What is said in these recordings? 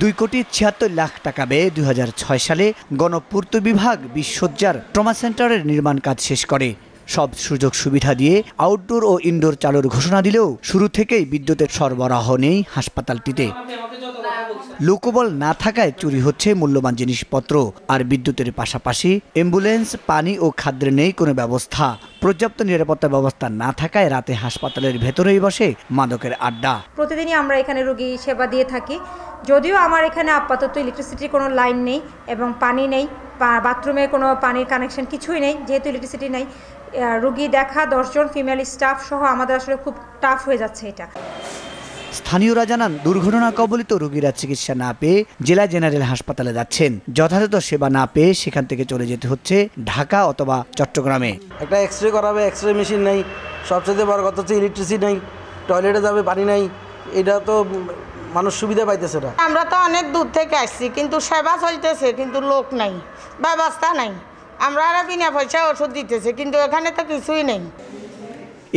দুই কোটি ছিয়াত্তর লাখ টাকা ব্যয়ে দু হাজার ছয় সালে গণপূর্ত বিভাগ বিশ্বজ্জার ট্রমা সেন্টারের নির্মাণ কাজ শেষ করে। সব সুযোগ সুবিধা দিয়ে আউটডোর ও ইনডোর চালুর ঘোষণা দিলেও শুরু থেকেই বিদ্যুতের সরবরাহ নেই হাসপাতালটিতে। লোকবল না থাকায় চুরি হচ্ছে মূল্যবান জিনিসপত্র, আর বিদ্যুতের পাশাপাশি অ্যাম্বুলেন্স, পানি ও খাদ্যের নেই কোনো ব্যবস্থা। পর্যাপ্ত নিরাপত্তা ব্যবস্থা না থাকায় রাতে হাসপাতালের ভেতরেই বসে মাদকের আড্ডা। প্রতিদিনই আমরা এখানে রোগী সেবা দিয়ে থাকি। যদিও আমার এখানে আপাতত ইলেকট্রিসিটির কোনো লাইন নেই এবং পানি নেই বাথরুমে কোনো পানির কানেকশন কিছুই নেই, যেহেতু ইলেকট্রিসিটি নেই। রুগী দেখা, দশজন ফিমেল স্টাফ সহ আমাদের আসলে খুব টাফ হয়ে যাচ্ছে এটা। স্থানীয়রা জানান দুর্ঘটনা কবলিত রোগীরা চিকিৎসা না পেয়ে জেলা জেনারেল হাসপাতালে যাচ্ছেন। যথাযথ সেবা না পেয়ে সেখান থেকে চলে যেতে হচ্ছে ঢাকা অথবা চট্টগ্রামে। একটা এক্স রে করাবে এক্স রে মেশিন নেই সবচেয়ে বড় কথা হচ্ছে ইলেকট্রিসিটি নেই টয়লেটে যাবে পানি নেই এটা তো মানুষ সুবিধা পাইতেছে না। আমরা তো অনেক দূর থেকে আসছি কিন্তু সেবা চলতেছে কিন্তু লোক নাই ব্যবস্থা নাই। আমরা আর বিনা পয়সায় ওষুধ দিতেছে কিন্তু এখানে তো কিছুই নেই।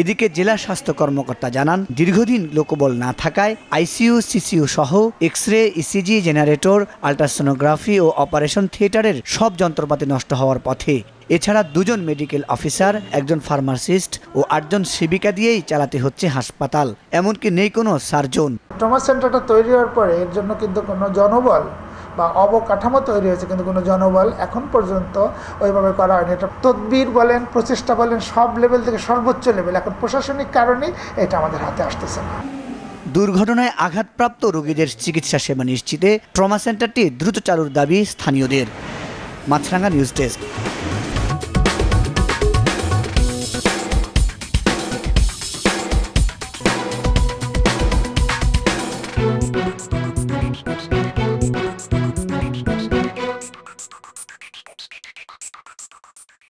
এদিকে জেলা স্বাস্থ্য কর্মকর্তা জানান, দীর্ঘদিন লোকবল না থাকায় আইসিইউ, সিসিইউ সহ X ray ECG, generator, ultrasonography ও অপারেশন থিয়েটারের সব যন্ত্রপাতি নষ্ট হওয়ার পথে। এছাড়া দুজন মেডিকেল অফিসার, একজন ফার্মাসিস্ট ও আটজন সেবিকা দিয়েই চালাতে হচ্ছে হাসপাতাল। এমনকি নেই কোনো সার্জন। ট্রমা সেন্টারটা তৈরি হওয়ার পরে এর জন্য কিন্তু কোনো জনবল বা অবকাঠামো তৈরি হয়েছে, কিন্তু কোনো জনবল এখন পর্যন্ত ওইভাবে করা হয়নি। এটা তদবির বলেন, প্রচেষ্টা বলেন, সব লেভেল থেকে সর্বোচ্চ লেভেল। এখন প্রশাসনিক কারণে এটা আমাদের হাতে আসতেছে না। দুর্ঘটনায় আঘাতপ্রাপ্ত রোগীদের চিকিৎসা সেবা নিশ্চিতে ট্রমা সেন্টারটি দ্রুত চালুর দাবি স্থানীয়দের। Maasranga news desk.